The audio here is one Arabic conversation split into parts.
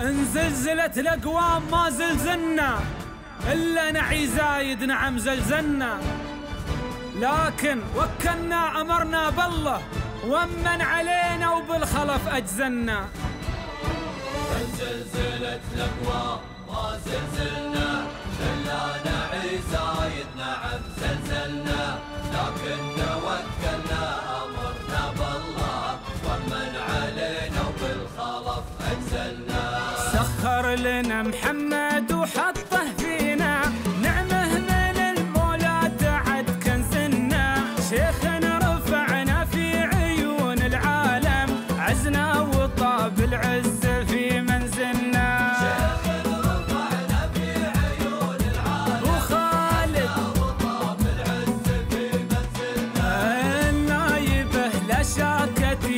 إن زلزلت الأقوام ما زلزلنا إلا نعي زايد نعم زلزلنا. لكن وكلنا أمرنا بالله ومن علينا وبالخلف أجزلنا. زلزلت الأقوى ما زلزلنا دلانا عيسى يتنعم زلزلنا. لكن توكلنا أمرنا بالله ومن علينا وبالخلف أجزلنا.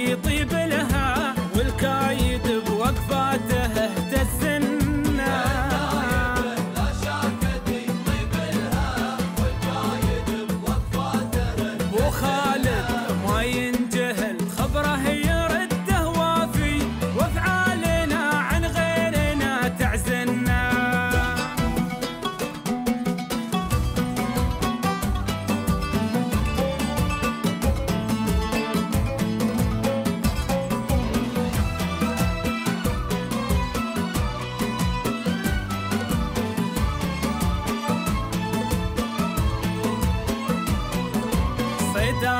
في طيبه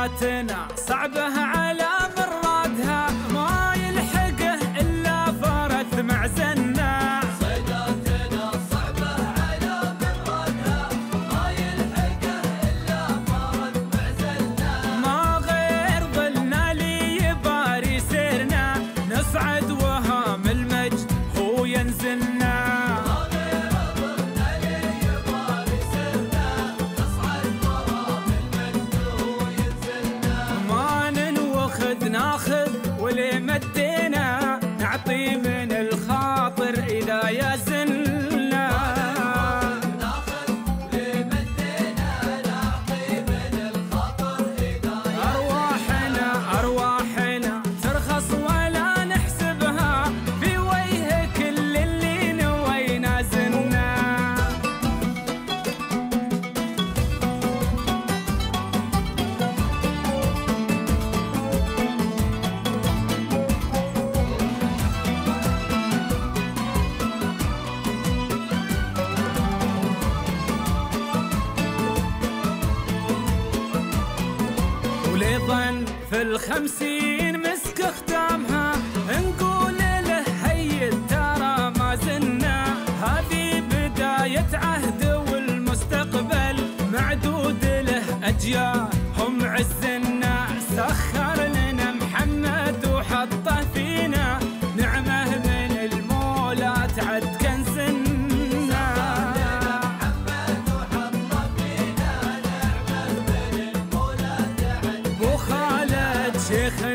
حياتنا صعبها على وليظن في الخمسين مسك ختامها نقول له هي ترى ما زلنا. هذه بداية عهد والمستقبل معدود له أجيال. 解开